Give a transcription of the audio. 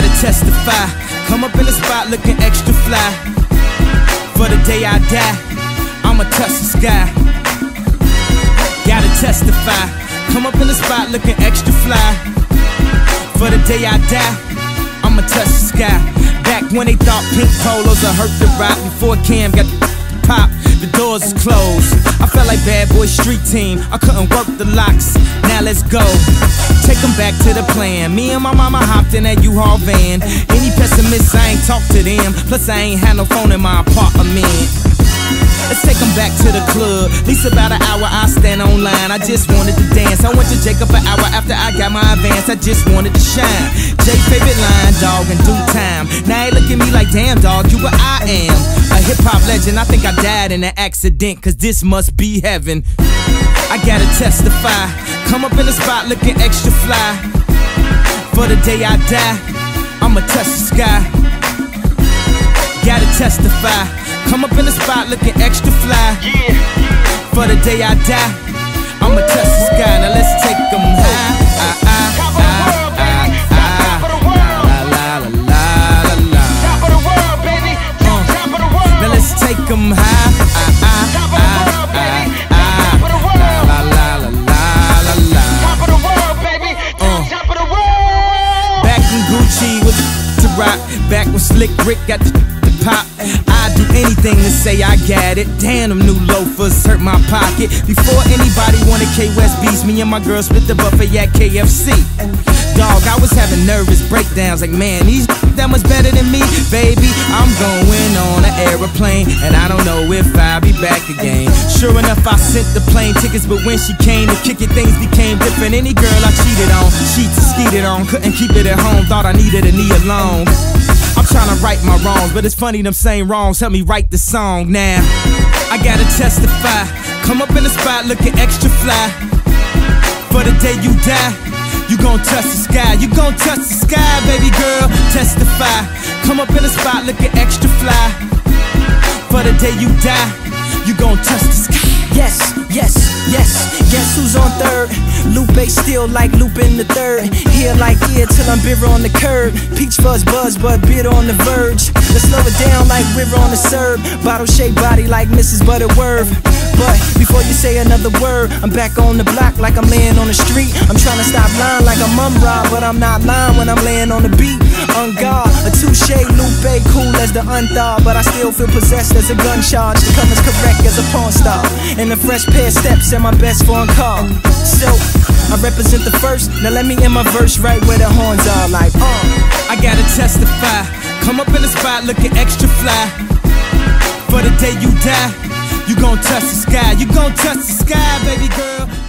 gotta testify. Come up in the spot looking extra fly. For the day I die, I'ma touch the sky. Gotta testify. Come up in the spot looking extra fly. For the day I die, I'ma touch the sky. Back when they thought pink polos would hurt the Roc before Cam got the pop, the doors is closed. I felt like bad boy street team. I couldn't work the locks. Now let's go. Take back to the plan. Me and my mama hopped in that U-Haul van. Any pessimists, I ain't talk to them. Plus, I ain't had no phone in my apartment. Let's take them back to the club. At least about an hour I stand online. I just wanted to dance. I went to Jacob an hour after I got my advance. I just wanted to shine. Jay favorite line, dog, in due time. Now he look at me like, damn, dog, you what I am. A hip hop legend. I think I died in an accident, cause this must be heaven. I gotta testify. Come up in the spot looking extra fly. For the day I die, I'ma touch the sky. Gotta testify. Come up in the spot looking extra fly. Yeah. For the day I die, rock. Back when Slick Rick got the pop. I'd do anything to say I got it. Damn, them new loafers hurt my pocket. Before anybody wanted K West beats, me and my girl split the buffet at KFC. Dog, I was having nervous breakdowns like, man, these that much better than me, baby. I'm going on an aeroplane, and I don't know if I'll be back again. Sure enough, I sent the plane tickets, but when she came to kick it, things became different. Any girl I cheated on, she skeeted on, couldn't keep it at home, thought I needed a knee alone. I'm trying to right my wrongs, but it's funny them same wrongs help me write the song now. I gotta testify. Come up in the spot looking extra fly. For the day you die, you gon' touch the sky. You gon' touch the sky, baby girl. Testify. Come up in the spot looking extra fly. For the day you die, you gon' touch the sky. Yes, yes, yes. Guess who's on third? Lupe still like looping the third. Here like ear till I'm bitter on the curb. Peach fuzz buzz, but bitter on the verge. Let's slow it down like we're on the serve. Bottle shaped body like Mrs. Butterworth. But before you say another word, I'm back on the block like I'm laying on the street. I'm trying to stop but I'm not lying when I'm laying on the beat. On guard, a touche, Lupe, cool as the unthaw, but I still feel possessed as a gun charge. To come as correct as a porn star. And a fresh pair of steps and my best foreign car. So, I represent the first. Now let me end my verse right where the horns are, like, uh. I gotta testify. Come up in the spot looking extra fly. For the day you die, you gon' touch the sky. You gon' touch the sky, baby girl.